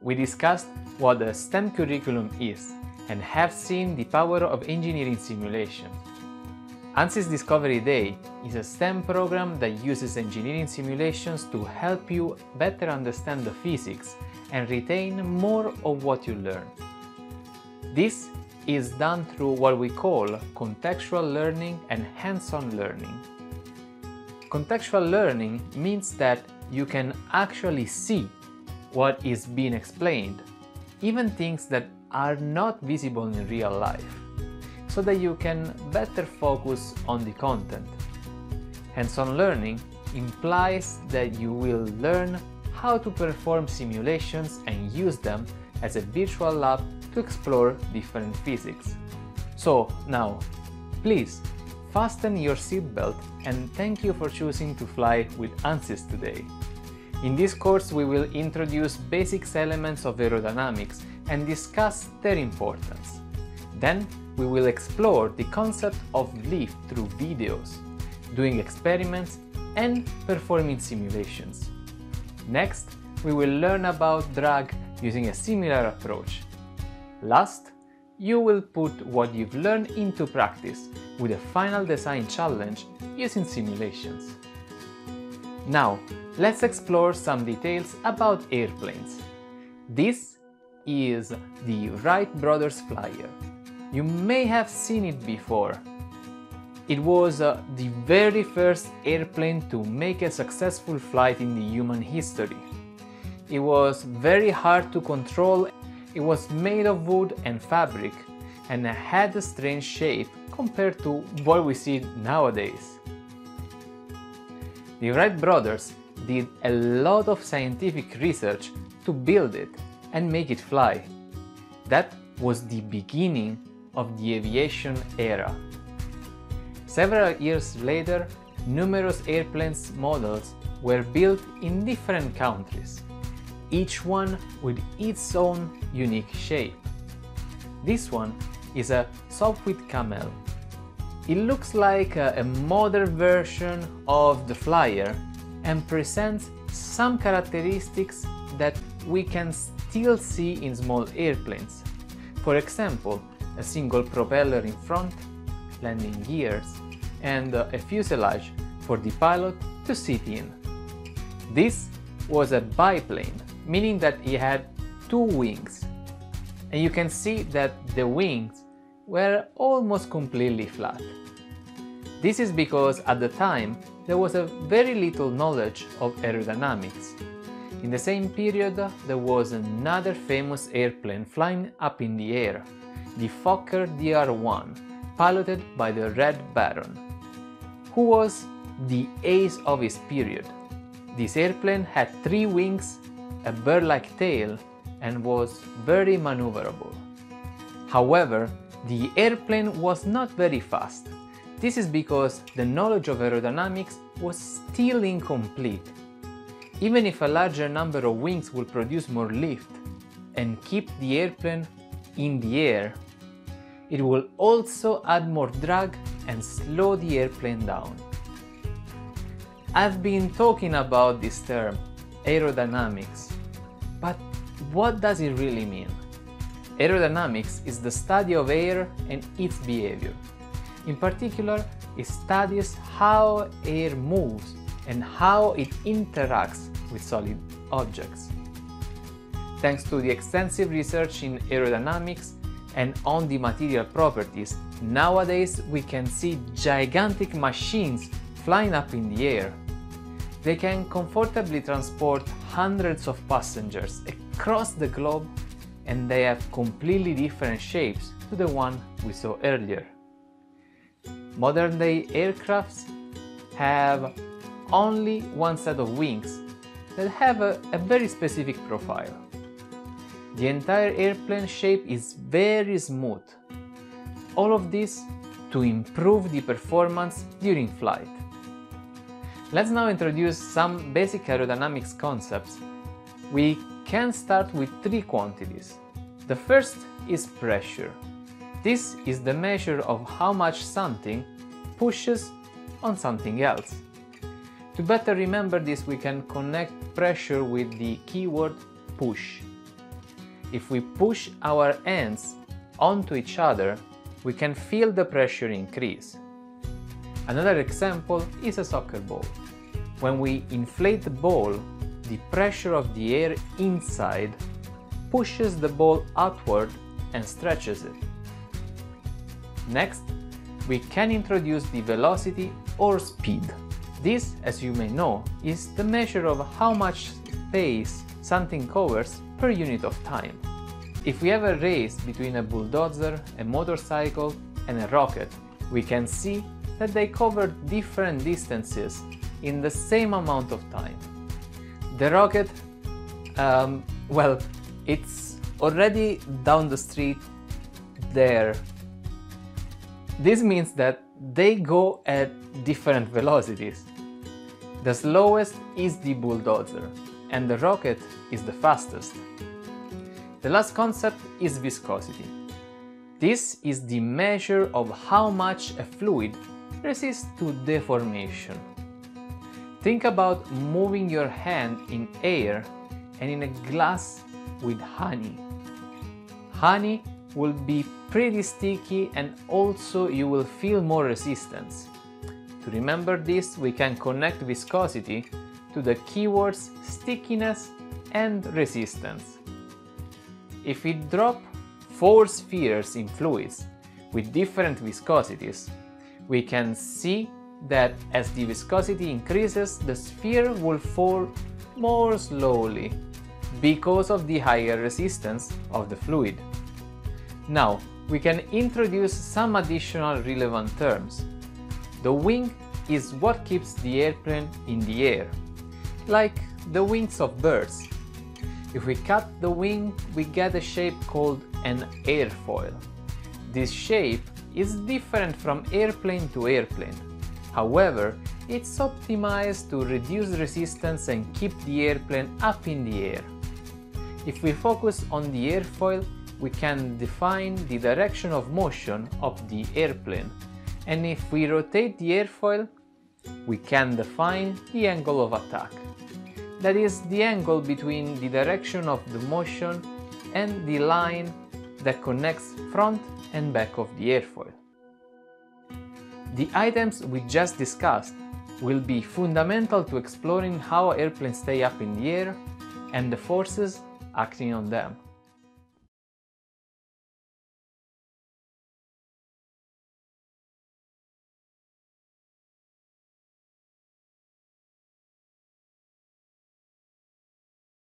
We discussed what a STEM curriculum is and have seen the power of engineering simulation. ANSYS Discovery Day is a STEM program that uses engineering simulations to help you better understand the physics and retain more of what you learn. This is done through what we call contextual learning and hands-on learning. Contextual learning means that you can actually see what is being explained, even things that are not visible in real life, so that you can better focus on the content. Hands-on learning implies that you will learn how to perform simulations and use them as a virtual lab to explore different physics. So now, please fasten your seatbelt and thank you for choosing to fly with ANSYS today. In this course we will introduce basic elements of aerodynamics and discuss their importance. Then we will explore the concept of lift through videos, doing experiments and performing simulations. Next, we will learn about drag using a similar approach. Last, you will put what you've learned into practice with a final design challenge using simulations. Now, let's explore some details about airplanes. This is the Wright Brothers Flyer. You may have seen it before. It was uh, the very first airplane to make a successful flight in the human history. It was very hard to control, it was made of wood and fabric, and had a strange shape compared to what we see nowadays. The Wright brothers did a lot of scientific research to build it and make it fly. That was the beginning of the aviation era. Several years later, numerous airplanes models were built in different countries, each one with its own unique shape. This one is a Sopwith Camel. It looks like a, a modern version of the Flyer and presents some characteristics that we can still see in small airplanes. For example, a single propeller in front, landing gears, and a fuselage for the pilot to sit in. This was a biplane, meaning that it had two wings. And you can see that the wings were almost completely flat. This is because at the time there was a very little knowledge of aerodynamics. In the same period there was another famous airplane flying up in the air, the Fokker DR-1, piloted by the Red Baron, who was the ace of his period. This airplane had three wings, a bird-like tail, and was very maneuverable. However, the airplane was not very fast. This is because the knowledge of aerodynamics was still incomplete. Even if a larger number of wings will produce more lift and keep the airplane in the air, it will also add more drag and slow the airplane down. I've been talking about this term, aerodynamics, but what does it really mean? Aerodynamics is the study of air and its behavior. In particular, it studies how air moves and how it interacts with solid objects. Thanks to the extensive research in aerodynamics and on the material properties, nowadays we can see gigantic machines flying up in the air. They can comfortably transport hundreds of passengers across the globe and they have completely different shapes to the one we saw earlier. Modern day aircrafts have only one set of wings that have a, a, very specific profile. The entire airplane shape is very smooth. All of this to improve the performance during flight. Let's now introduce some basic aerodynamics concepts. We can start with three quantities. The first is pressure. This is the measure of how much something pushes on something else. To better remember this, we can connect pressure with the keyword push. If we push our hands onto each other, we can feel the pressure increase. Another example is a soccer ball. When we inflate the ball, the pressure of the air inside pushes the ball outward and stretches it. Next, we can introduce the velocity or speed. This, as you may know, is the measure of how much space something covers per unit of time. If we have a race between a bulldozer, a motorcycle and a rocket, we can see that they cover different distances in the same amount of time. The rocket, um, well, it's already down the street there. This means that they go at different velocities. The slowest is the bulldozer, and the rocket is the fastest. The last concept is viscosity. This is the measure of how much a fluid resists to deformation. Think about moving your hand in air and in a glass with honey. Honey will be pretty sticky and also you will feel more resistance. To remember this, we can connect viscosity to the keywords stickiness and resistance. If we drop four spheres in fluids with different viscosities, we can see that as the viscosity increases, the sphere will fall more slowly because of the higher resistance of the fluid. Now, we can introduce some additional relevant terms. The wing is what keeps the airplane in the air, like the wings of birds. If we cut the wing, we get a shape called an airfoil. This shape is different from airplane to airplane. However, it's optimized to reduce resistance and keep the airplane up in the air. If we focus on the airfoil, we can define the direction of motion of the airplane. And if we rotate the airfoil, we can define the angle of attack that is the angle between the direction of the motion and the line that connects front and back of the airfoil. The items we just discussed will be fundamental to exploring how airplanes stay up in the air and the forces acting on them.